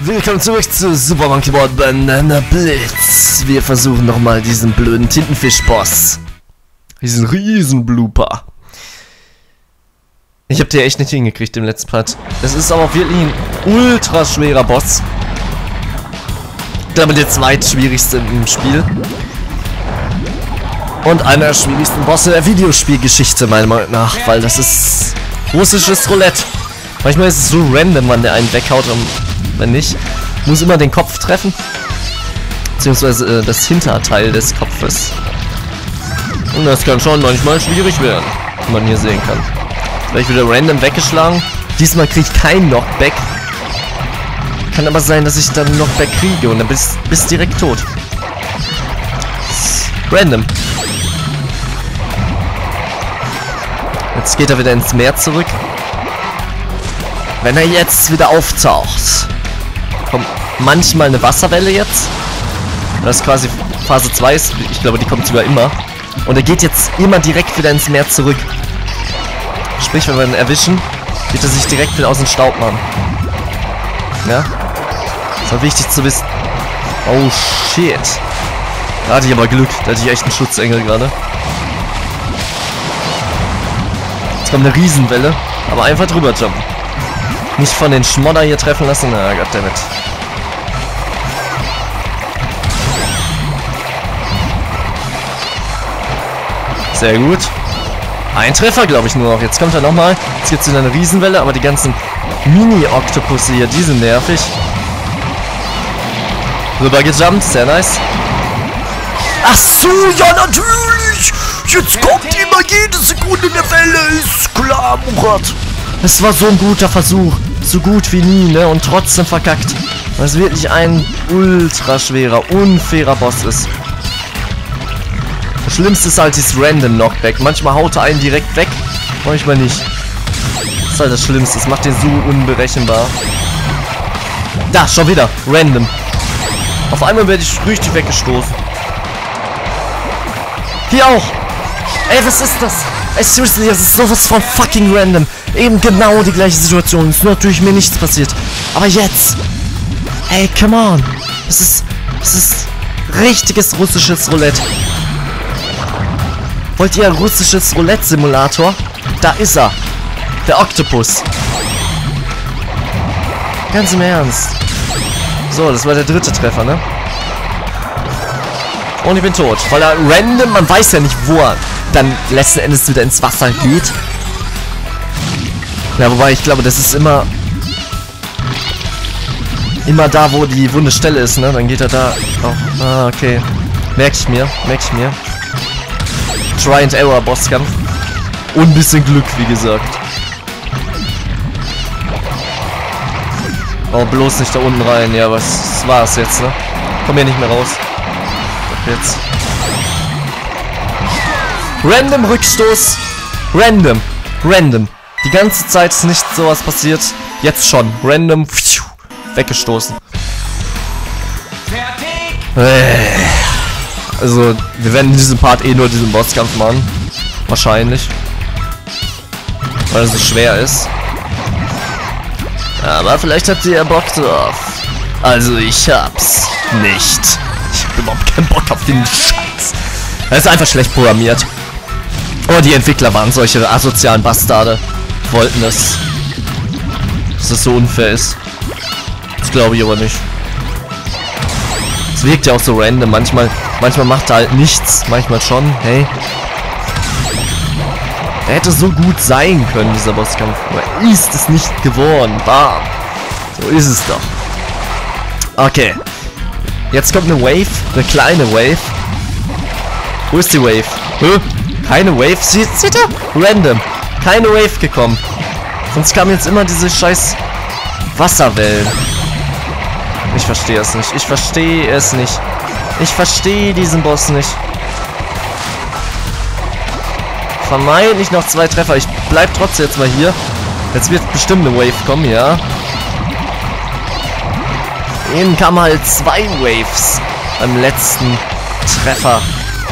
Willkommen zurück zu Super Monkey Ball Banana Blitz. Wir versuchen nochmal diesen blöden Tintenfisch-Boss. Diesen riesen Blooper. Ich habe den echt nicht hingekriegt im letzten Part. Das ist aber wirklich ein ultra schwerer Boss. Ich glaube der zweitschwierigste im Spiel. Und einer der schwierigsten Bosse der Videospielgeschichte meiner Meinung nach, weil das ist russisches Roulette. Manchmal ist es so random, wann der einen weghaut und wenn nicht. Muss immer den Kopf treffen. Beziehungsweise äh, das Hinterteil des Kopfes. Und das kann schon manchmal schwierig werden, wie man hier sehen kann. Vielleicht wieder random weggeschlagen. Diesmal kriege ich keinen Knockback. Kann aber sein, dass ich dann Knockback kriege und dann bist, bist direkt tot. Random. Jetzt geht er wieder ins Meer zurück. Wenn er jetzt wieder auftaucht, kommt manchmal eine Wasserwelle jetzt. Das ist quasi Phase 2 ist. Ich glaube, die kommt sogar immer. Und er geht jetzt immer direkt wieder ins Meer zurück. Sprich, wenn wir ihn erwischen, wird er sich direkt wieder aus dem Staub machen. Ja? Das war wichtig zu wissen. Oh, shit. Da hatte ich aber Glück. Da hatte ich echt einen Schutzengel gerade. Jetzt kommt eine Riesenwelle. Aber einfach drüber jumpen. Nicht von den Schmodder hier treffen lassen. Na, goddammit. Sehr gut. Ein Treffer, glaube ich, nur noch. Jetzt kommt er nochmal. Jetzt gibt es wieder eine Riesenwelle, aber die ganzen Mini-Oktopusse hier, die sind nervig. Rüber gejumpt, sehr nice. Ach so, ja natürlich! Jetzt kommt immer jede Sekunde eine Welle, ist klar, Murat. Es war so ein guter Versuch. So gut wie nie, ne? Und trotzdem verkackt. Weil wirklich ein ultra schwerer, unfairer Boss ist. Das Schlimmste ist halt dieses Random Knockback. Manchmal haut er einen direkt weg, manchmal nicht. Das ist halt das Schlimmste. Das macht den so unberechenbar. Da, schon wieder. Random. Auf einmal werde ich richtig weggestoßen. Hier auch. Ey, was ist das? Seriously, das ist sowas von fucking random. Eben genau die gleiche Situation. Es ist natürlich mir nichts passiert. Aber jetzt. Ey, come on. Das ist. Das ist richtiges russisches Roulette. Wollt ihr ein russisches Roulette-Simulator? Da ist er. Der Oktopus. Ganz im Ernst. So, das war der dritte Treffer, ne? Und ich bin tot. Weil er random, man weiß ja nicht, wo er dann letzten Endes wieder ins Wasser geht. Ja, wobei ich glaube, das ist immer immer da, wo die wunde Stelle ist, ne? Dann geht er da auch. Ah, okay. Merke ich mir, merke ich mir. Try and Error Bosskampf. Und ein bisschen Glück, wie gesagt. Oh, bloß nicht da unten rein. Ja, was war es jetzt, ne? Komm hier nicht mehr raus. Jetzt. Random Rückstoß. Random. Random. Die ganze Zeit ist nicht sowas passiert. Jetzt schon. Random. Weggestoßen. Also, wir werden in diesem Part eh nur diesen Bosskampf machen. Wahrscheinlich. Weil es so schwer ist. Aber vielleicht habt ihr ja Bock drauf. Also ich hab's nicht. Ich hab überhaupt keinen Bock auf den Scheiß. Er ist einfach schlecht programmiert. Oh, die Entwickler waren solche asozialen Bastarde. Wollten das. Dass das so unfair ist. Das glaube ich aber nicht. Es wirkt ja auch so random. Manchmal, manchmal macht er halt nichts. Manchmal schon. Hey. Er hätte so gut sein können, dieser Bosskampf. Aber ist es nicht geworden. Bam. So ist es doch. Okay. Jetzt kommt eine Wave. Eine kleine Wave. Wo ist die Wave? Hä? Keine Wave? Seht, seht ihr? Random. Keine Wave gekommen. Sonst kamen jetzt immer diese scheiß Wasserwellen. Ich verstehe es nicht. Ich verstehe es nicht. Ich verstehe diesen Boss nicht. Vermeintlich noch zwei Treffer. Ich bleib trotzdem jetzt mal hier. Jetzt wird bestimmt eine Wave kommen, ja. Eben kamen halt zwei Waves beim letzten Treffer.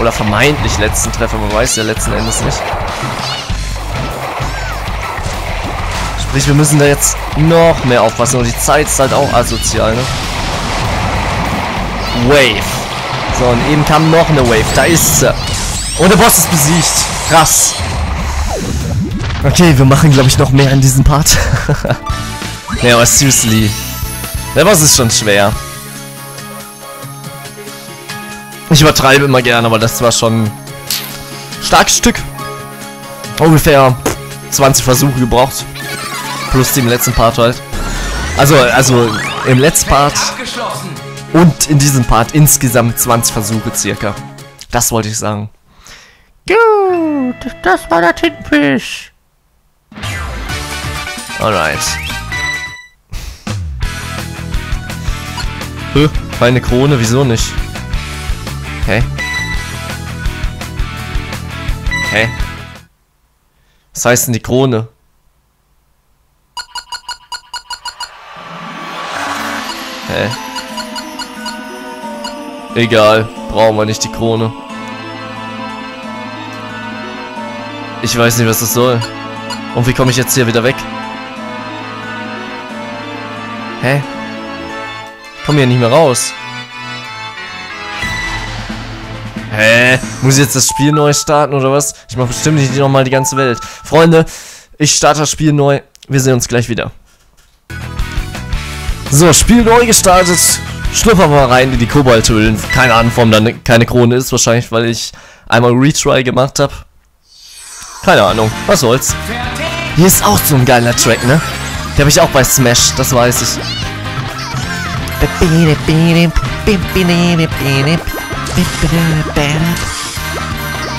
Oder vermeintlich letzten Treffer. Man weiß ja letzten Endes nicht. Sprich, wir müssen da jetzt noch mehr aufpassen. Und die Zeit ist halt auch asozial, ne? Wave. So, und eben kam noch eine Wave. Da ist sie. Und der Boss ist besiegt. Krass. Okay, wir machen, glaube ich, noch mehr in diesem Part. ja, aber seriously. Der Boss ist schon schwer. Ich übertreibe immer gerne, aber das war schon ein starkes Stück. Ungefähr 20 Versuche gebraucht. Plus die im letzten Part halt. Also, also im letzten Part und in diesem Part insgesamt 20 Versuche circa. Das wollte ich sagen. Gut, das war der Tintenfisch. Alright. Hä? Keine Krone? Wieso nicht? Hä? Hä? Was heißt denn die Krone? Hä? Egal, brauchen wir nicht die Krone. Ich weiß nicht, was das soll. Und wie komme ich jetzt hier wieder weg? Hä? Komm hier nicht mehr raus. Hä? Muss ich jetzt das Spiel neu starten oder was? Ich mache bestimmt nicht nochmal die ganze Welt. Freunde, ich starte das Spiel neu. Wir sehen uns gleich wieder. So, Spiel neu gestartet. Schlüpfer mal rein in die Kobalthöhlen. Keine Ahnung, warum da keine Krone ist. Wahrscheinlich, weil ich einmal Retry gemacht habe. Keine Ahnung. Was soll's. Hier ist auch so ein geiler Track, ne? Der habe ich auch bei Smash, das weiß ich.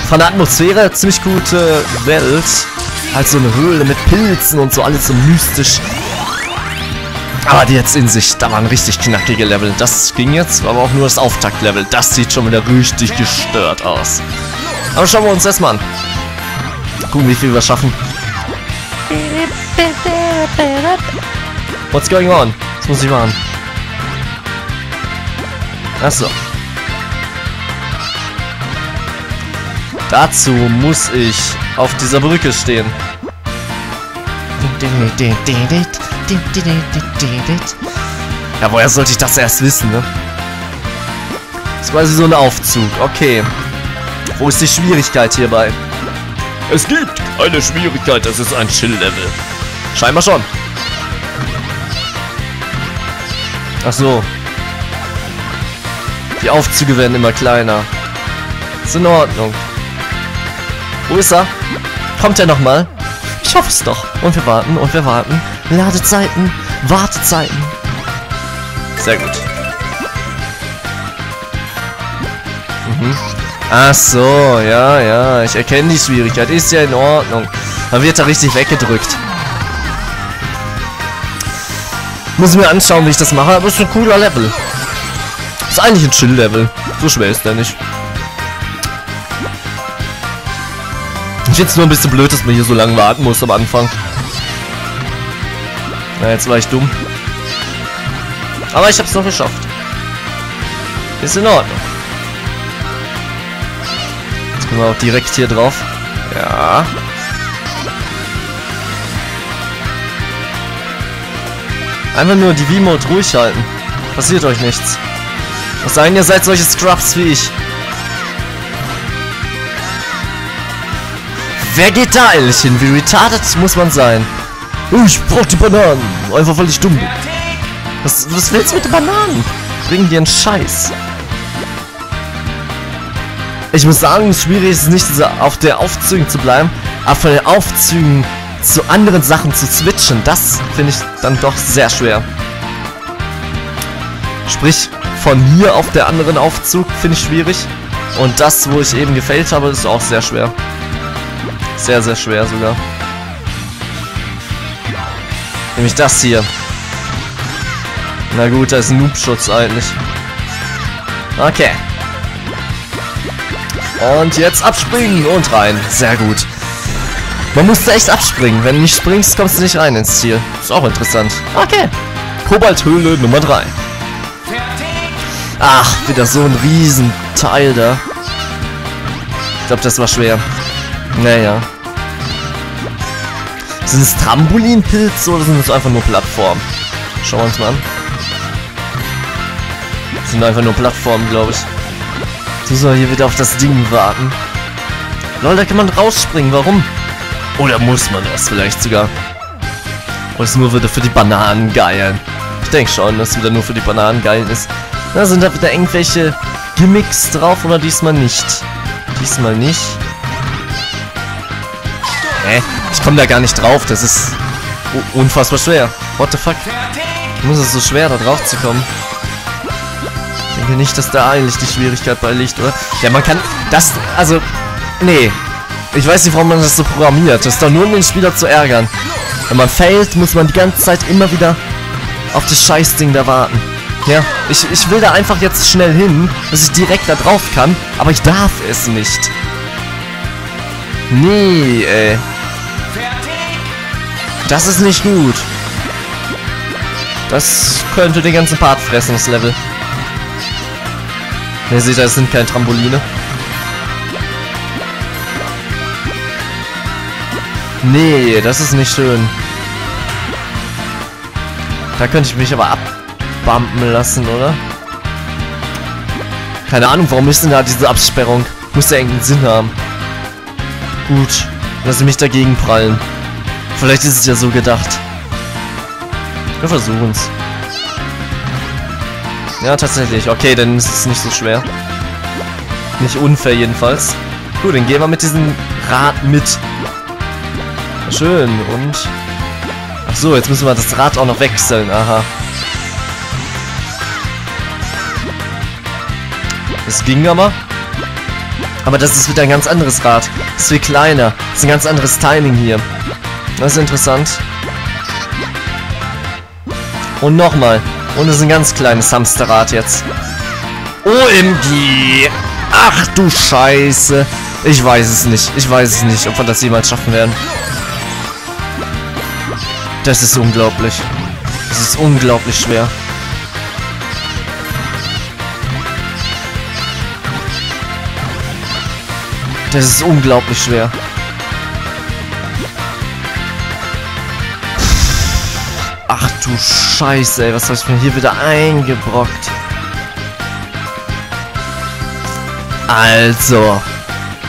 Von der Atmosphäre ziemlich gute Welt. Halt so eine Höhle mit Pilzen und so alles so mystisch. Aber die jetzt in sich, da waren richtig knackige Level. Das ging jetzt, aber auch nur das Auftaktlevel. Das sieht schon wieder richtig gestört aus. Aber schauen wir uns das mal an. Gucken, wie viel wir schaffen. What's going on? Das muss ich machen. Achso. Dazu muss ich auf dieser Brücke stehen. Ja, woher sollte ich das erst wissen, ne? Das ist quasi so ein Aufzug. Okay. Wo ist die Schwierigkeit hierbei? Es gibt keine Schwierigkeit, das ist ein Chill-Level. Scheinbar schon. Ach so. Die Aufzüge werden immer kleiner. Ist in Ordnung. Wo ist er? Kommt er nochmal? Ich hoffe es doch. Und wir warten und wir warten. Ladezeiten, Wartezeiten. Sehr gut. Mhm. Ach so, ja, ja. Ich erkenne die Schwierigkeit. Ist ja in Ordnung. Da wird er richtig weggedrückt. Muss mir anschauen, wie ich das mache, aber ist ein cooler Level. Ist eigentlich ein Chill-Level. So schwer ist der nicht. Ich es nur ein bisschen blöd, dass man hier so lange warten muss am Anfang. Na, jetzt war ich dumm. Aber ich habe es noch geschafft. Ist in Ordnung. Jetzt können wir auch direkt hier drauf. Ja. Einfach nur die V-Mode ruhig halten. Passiert euch nichts. Was sagen, ihr seid solche Scrubs wie ich. Wer geht da ehrlich hin? Wie retarded muss man sein? Oh, ich brauch die Bananen. Einfach weil ich dumm bin. Was, was willst du mit den Bananen? Bring dir einen Scheiß. Ich muss sagen, schwierig ist es nicht, auf der Aufzügen zu bleiben, aber von den Aufzügen zu anderen Sachen zu switchen, das finde ich dann doch sehr schwer. Sprich, von hier auf der anderen Aufzug finde ich schwierig. Und das, wo ich eben gefällt habe, ist auch sehr schwer. Sehr, sehr schwer sogar. Nämlich das hier. Na gut, da ist ein Noobschutz eigentlich. Okay. Und jetzt abspringen und rein. Sehr gut. Man muss da echt abspringen. Wenn du nicht springst, kommst du nicht rein ins Ziel. Ist auch interessant. Okay. Kobalthöhle Nummer 3. Ach, wieder so ein Riesenteil da. Ich glaube, das war schwer. Naja. Sind es Trampolinpilze oder sind es einfach nur Plattformen? Schauen wir uns mal an. Sind einfach nur Plattformen, glaube ich. Du soll hier wieder auf das Ding warten. Lol, da kann man rausspringen. Warum? Oder muss man das vielleicht sogar? Oder ist nur wieder für die Bananen geilen? Ich denke schon, dass wieder nur für die Bananen geilen ist. Da sind da wieder irgendwelche Gimmicks drauf oder diesmal nicht? Diesmal nicht. Hä? Ich komme da gar nicht drauf. Das ist unfassbar schwer. What the fuck? Muss es so schwer, da drauf zu kommen? Ich denke nicht, dass da eigentlich die Schwierigkeit bei liegt, oder? Ja, man kann... Das... Also... Nee. Ich weiß nicht, warum man das so programmiert. Das ist doch nur, um den Spieler zu ärgern. Wenn man failt, muss man die ganze Zeit immer wieder auf das Scheißding da warten. Ja, ich, ich will da einfach jetzt schnell hin, dass ich direkt da drauf kann, aber ich darf es nicht. Nee, ey. Das ist nicht gut. Das könnte den ganzen Part fressen, das Level. Ne, seht ihr, es sind keine Trampoline. Nee, das ist nicht schön. Da könnte ich mich aber abbumpen lassen, oder? Keine Ahnung, warum ist denn da diese Absperrung? Muss ja irgendeinen Sinn haben. Gut, lass mich dagegen prallen. Vielleicht ist es ja so gedacht. Wir versuchen es. Ja, tatsächlich. Okay, dann ist es nicht so schwer. Nicht unfair jedenfalls. Gut, dann gehen wir mit diesem Rad mit. Schön, und... Ach so, jetzt müssen wir das Rad auch noch wechseln. Aha. Das ging aber. Aber das ist wieder ein ganz anderes Rad. Das ist viel kleiner. Das ist ein ganz anderes Timing hier. Das ist interessant. Und nochmal. Und es ist ein ganz kleines Hamsterrad jetzt. OMG! Ach du Scheiße! Ich weiß es nicht. Ich weiß es nicht, ob wir das jemals schaffen werden. Das ist unglaublich. Das ist unglaublich schwer. Das ist unglaublich schwer. Du Scheiße, ey, was habe ich mir hier wieder eingebrockt? Also,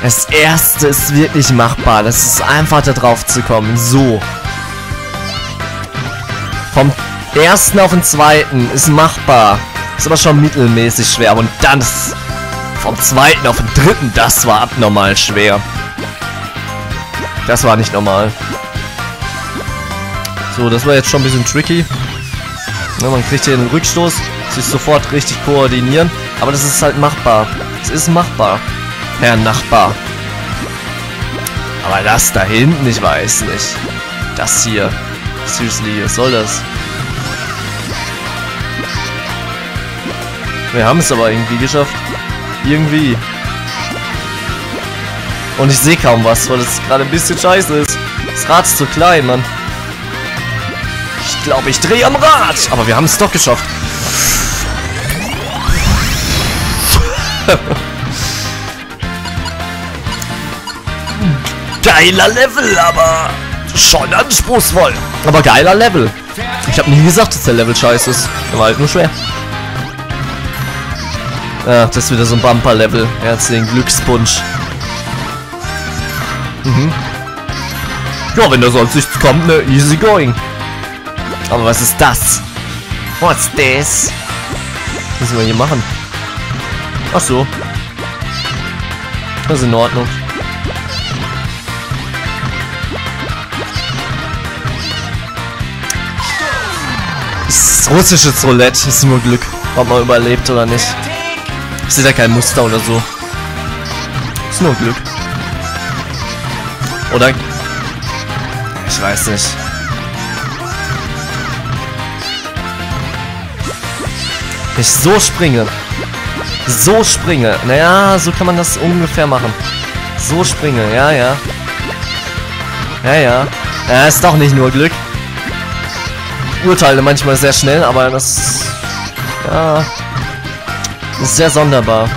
das erste ist wirklich machbar. Das ist einfach da drauf zu kommen. So. Vom ersten auf den zweiten ist machbar. Ist aber schon mittelmäßig schwer. Und dann ist vom zweiten auf den dritten, das war abnormal schwer. Das war nicht normal. So, das war jetzt schon ein bisschen tricky. Ja, man kriegt hier einen Rückstoß, sich sofort richtig koordinieren. Aber das ist halt machbar. Es ist machbar, Herr Nachbar. Aber das da hinten, ich weiß nicht. Das hier. Seriously, was soll das? Wir haben es aber irgendwie geschafft. Irgendwie. Und ich sehe kaum was, weil es gerade ein bisschen scheiße ist. Das Rad ist zu klein, Mann. Glaube, ich drehe am Rad. Aber wir haben es doch geschafft. geiler Level, aber schon anspruchsvoll. Aber geiler Level. Ich habe nie gesagt, dass der Level scheiße ist. Der war halt nur schwer. Ja, das ist wieder so ein Bumper-Level. Herzlichen Glückspunsch. Mhm. Ja, wenn da sonst nichts kommt, ne, easy going. Aber was ist das? What's this? Was müssen wir hier machen? Ach so. Das ist in Ordnung. Das russische Roulette ist nur Glück, ob man überlebt oder nicht. Ich sehe da kein Muster oder so. Ist nur Glück. Oder... Ich weiß nicht. Ich so springe. So springe. Naja, so kann man das ungefähr machen. So springe, ja, ja. Ja, ja. Ja, ist doch nicht nur Glück. Urteile manchmal sehr schnell, aber das... Ja... Ist sehr sonderbar.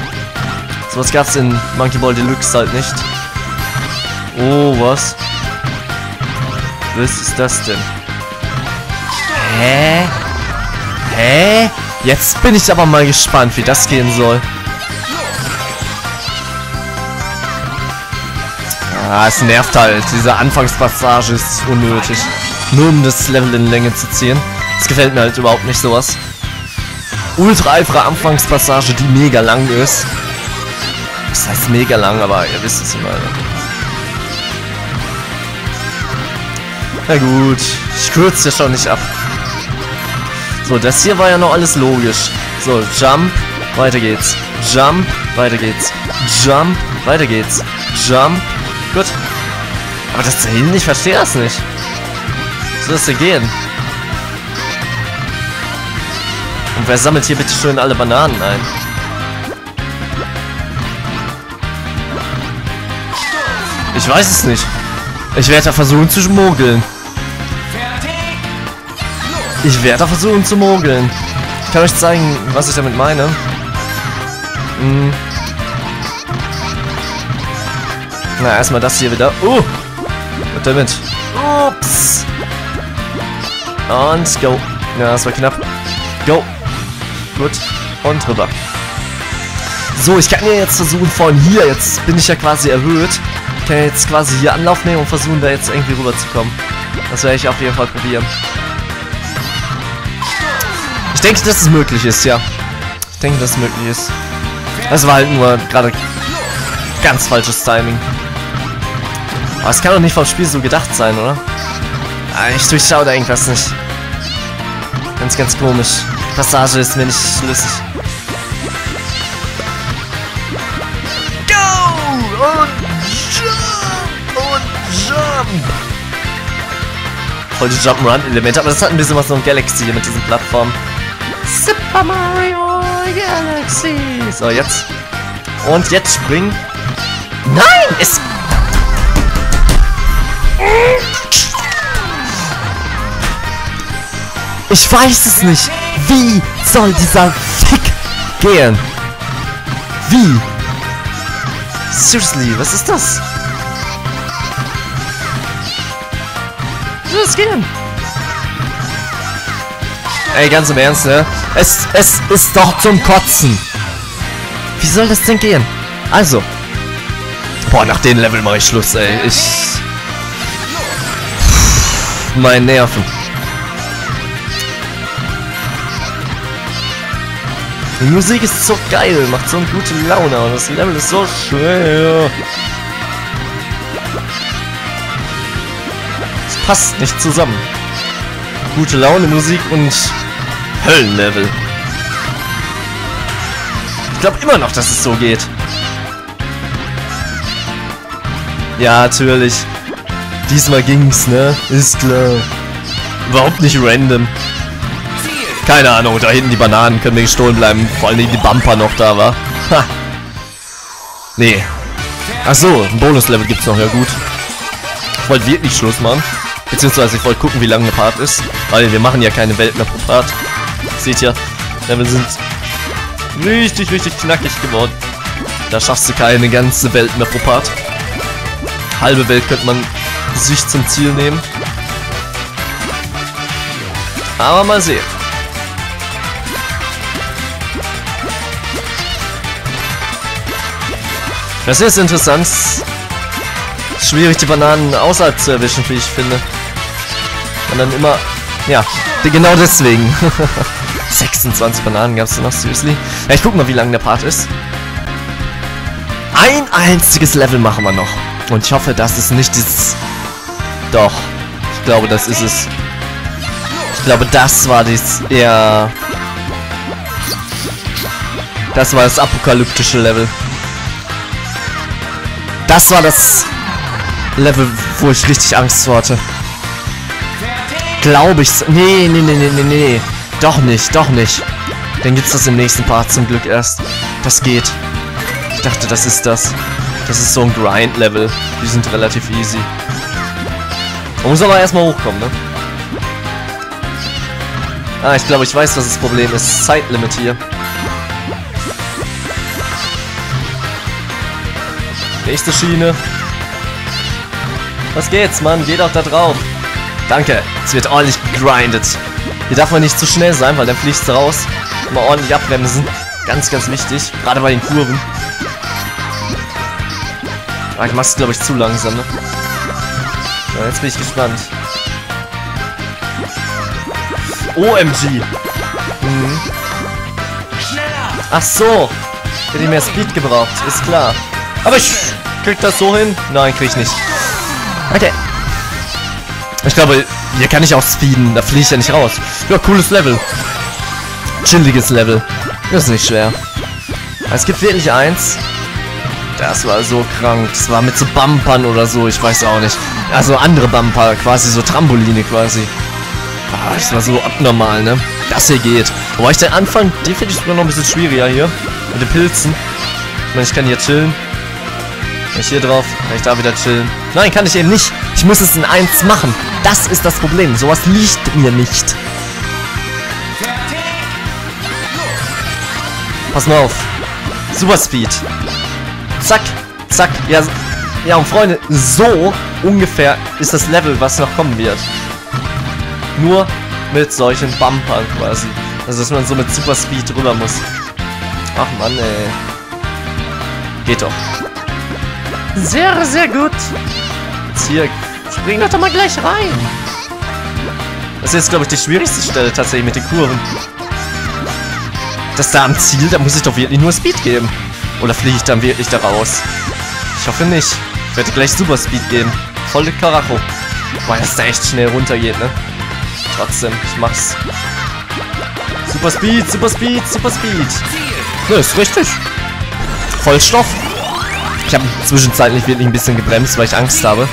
Sowas gab's in Monkey Ball Deluxe halt nicht. Oh, was? Was ist das denn? Hä? Hä? Jetzt bin ich aber mal gespannt, wie das gehen soll. Ah, es nervt halt. Diese Anfangspassage ist unnötig. Nur um das Level in Länge zu ziehen. Es gefällt mir halt überhaupt nicht sowas. Ultra einfache Anfangspassage, die mega lang ist. Das heißt mega lang, aber ihr wisst es immer. Na gut, ich kürze ja schon nicht ab. So, das hier war ja noch alles logisch. So, Jump, weiter geht's. Jump, weiter geht's. Jump, weiter geht's. Jump, gut. Aber das da hinten, ich verstehe das nicht. Soll das denn gehen? Und wer sammelt hier bitte schön alle Bananen ein? Ich weiß es nicht. Ich werde da versuchen zu schmuggeln. Ich werde versuchen zu mogeln. Ich kann euch zeigen, was ich damit meine. Hm. Na, erstmal das hier wieder. Uh! Und damit. Ups! Und go. Ja, das war knapp. Go. Gut. Und rüber. So, ich kann ja jetzt versuchen von hier, jetzt bin ich ja quasi erhöht. Ich kann jetzt quasi hier Anlauf nehmen und versuchen, da jetzt irgendwie rüber zu kommen. Das werde ich auf jeden Fall probieren. Ich denke, dass es möglich ist, ja. Ich denke, dass es möglich ist. Das war halt nur gerade ganz falsches Timing. Aber es kann doch nicht vom Spiel so gedacht sein, oder? Ah, ich durchschaue da irgendwas nicht. Ganz, ganz komisch. Die Passage ist mir nicht schlüssig. Go! Und jump! Und jump! Voll die Jump'n'Run-Elemente, aber das hat ein bisschen was so ein Galaxy hier mit diesen Plattformen. Super Mario Galaxy. So, jetzt. Und jetzt springen. Nein! Es. Ich weiß es nicht. Wie soll dieser Fick gehen? Wie? Seriously, was ist das? Wie soll das gehen? Ey, ganz im Ernst, ne? Es, es ist doch zum Kotzen. Wie soll das denn gehen? Also. Boah, nach dem Level mache ich Schluss, ey. Ich... Mein Nerven. Die Musik ist so geil, macht so eine gute Laune und das Level ist so schwer. Es passt nicht zusammen. Gute Laune Musik und Höllenlevel. Ich glaube immer noch, dass es so geht. Ja, natürlich. Diesmal ging's, ne? Ist klar. Überhaupt nicht random. Keine Ahnung, da hinten die Bananen können mir gestohlen bleiben. Vor allem die Bumper noch da war. Ha. Nee. Achso, ein Bonuslevel gibt's noch, ja gut. Ich wollte wirklich Schluss machen. Beziehungsweise ich wollte gucken, wie lange der Part ist. Weil wir machen ja keine Welt mehr pro Part. Seht ihr, Level sind richtig, richtig knackig geworden. Da schaffst du keine ganze Welt mehr pro Part. Halbe Welt könnte man sich zum Ziel nehmen. Aber mal sehen. Das ist interessant. Schwierig, die Bananen außerhalb zu erwischen, wie ich finde. Und dann immer... Ja, genau deswegen. 26 Bananen gab es noch, seriously. Ja, ich guck mal, wie lang der Part ist. Ein einziges Level machen wir noch. Und ich hoffe, dass es nicht dieses... Doch. Ich glaube, das ist es. Ich glaube, das war das eher... Das war das apokalyptische Level. Das war das Level, wo ich richtig Angst vor hatte. Glaube ich. Nee, nee, nee, nee, nee, nee. Doch nicht, doch nicht. Dann gibt's das im nächsten Part zum Glück erst. Das geht. Ich dachte, das ist das. Das ist so ein Grind-Level. Die sind relativ easy. Man muss aber erstmal hochkommen, ne? Ah, ich glaube, ich weiß, was das Problem ist. Zeitlimit hier. Nächste Schiene. Was geht's, Mann? Geh doch da drauf. Danke. Es wird ordentlich gegrindet. Hier darf man nicht zu schnell sein, weil dann fliegst du raus. Immer ordentlich abbremsen. Ganz, ganz wichtig. Gerade bei den Kurven. Ah, ich mach's, glaube ich, zu langsam, ne? Ja, jetzt bin ich gespannt. OMG. Mhm. Ach so. Hätte ich mehr Speed gebraucht, ist klar. Aber ich krieg das so hin. Nein, krieg ich nicht. Okay. Ich glaube, hier kann ich auch speeden. Da fliege ich ja nicht raus. Ja, cooles Level. Chilliges Level. Das ist nicht schwer. Es gibt wirklich eins. Das war so krank. Das war mit so Bumpern oder so. Ich weiß auch nicht. Also andere Bumper. Quasi so Trampoline quasi. Ah, das war so abnormal, ne? Das hier geht. Wobei ich den Anfang, den finde ich sogar noch ein bisschen schwieriger hier. Mit den Pilzen. Ich meine, ich kann hier chillen. Kann ich hier drauf? Kann ich da wieder chillen? Nein, kann ich eben nicht. Ich muss es in eins machen. Das ist das Problem. Sowas liegt mir nicht. Pass mal auf. Super Speed. Zack, zack. Ja, ja, und Freunde, so ungefähr ist das Level, was noch kommen wird. Nur mit solchen Bumpern quasi. Also, dass man so mit Super Speed drüber muss. Ach Mann, ey. Geht doch. Sehr, sehr gut. Jetzt hier. Spring doch mal gleich rein. Das ist jetzt, glaube ich, die schwierigste Stelle tatsächlich mit den Kurven. Das da am Ziel, da muss ich doch wirklich nur Speed geben. Oder fliege ich dann wirklich da raus? Ich hoffe nicht. Ich werde gleich Super Speed geben. Volle Karacho. Weil das da echt schnell runtergeht, ne? Trotzdem, ich mach's. Super Speed, Super Speed, Super Speed. Ne, ist richtig. Vollstoff. Ich habe zwischenzeitlich wirklich ein bisschen gebremst, weil ich Angst habe.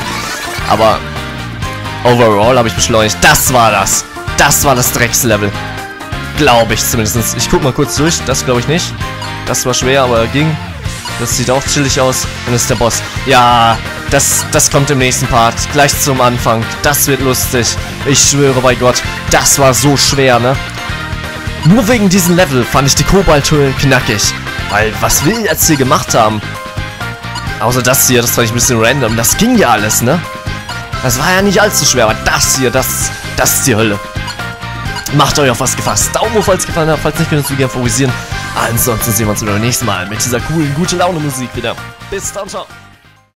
Aber overall habe ich beschleunigt. Das war das. Das war das Dreckslevel. Glaube ich zumindest. Ich guck mal kurz durch. Das glaube ich nicht. Das war schwer, aber ging. Das sieht auch chillig aus. Und das ist der Boss. Ja, das, das kommt im nächsten Part. Gleich zum Anfang. Das wird lustig. Ich schwöre bei Gott. Das war so schwer, ne? Nur wegen diesem Level fand ich die Kobalthöhlen knackig. Weil, was wir jetzt hier gemacht haben. Außer das hier, das fand ich ein bisschen random. Das ging ja alles, ne? Das war ja nicht allzu schwer, aber das hier, das, das ist die Hölle. Macht euch auf was gefasst. Daumen hoch, falls es gefallen hat. Falls nicht, könnt ihr uns gerne favorisieren. Ansonsten sehen wir uns beim nächsten Mal mit dieser coolen, gute Laune Musik wieder. Bis dann, ciao.